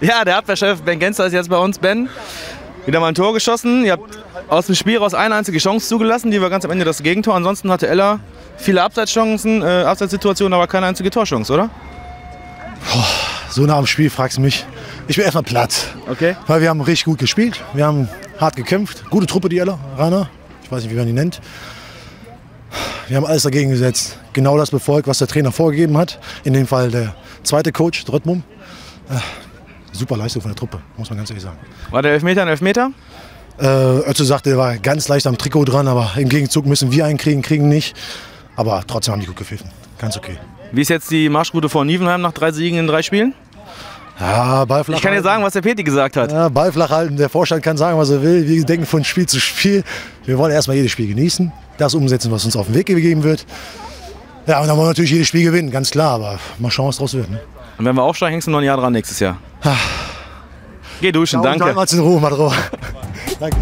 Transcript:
Ja, der Abwehrchef Ben Genster ist jetzt bei uns. Ben, wieder mal ein Tor geschossen. Ihr habt aus dem Spiel raus eine einzige Chance zugelassen, die war ganz am Ende das Gegentor. Ansonsten hatte Ella viele Abseitschancen, äh, Abseitssituationen, aber keine einzige Torchance, oder? So nach dem Spiel fragst du mich. Ich bin erstmal platt. Okay. Weil wir haben richtig gut gespielt. Wir haben hart gekämpft. Gute Truppe, die Ella, Rana. Ich weiß nicht, wie man die nennt. Wir haben alles dagegen gesetzt. Genau das befolgt, was der Trainer vorgegeben hat. In dem Fall der zweite Coach, Dröttmum. Super Leistung von der Truppe, muss man ganz ehrlich sagen. War der Elfmeter ein Elfmeter? Äh, Özil sagte, er war ganz leicht am Trikot dran, aber im Gegenzug müssen wir einen kriegen, kriegen nicht. Aber trotzdem haben die gut gepfiffen. Ganz okay. Wie ist jetzt die Marschroute von Nievenheim nach drei Siegen in drei Spielen? Ja, Ball flach Ich kann dir sagen, was der Peti gesagt hat. Ja, Ball flach halten. Der Vorstand kann sagen, was er will. Wir denken von Spiel zu Spiel. Wir wollen erstmal jedes Spiel genießen, das umsetzen, was uns auf den Weg gegeben wird. Ja, und dann wollen wir natürlich jedes Spiel gewinnen, ganz klar. Aber mal schauen, was draus wird. Ne? Und wenn wir aufsteigen, hängst du noch ein Jahr dran nächstes Jahr. Geh duschen, Daumen, danke. Daumen, in Ruhe, mal drauf. Danke.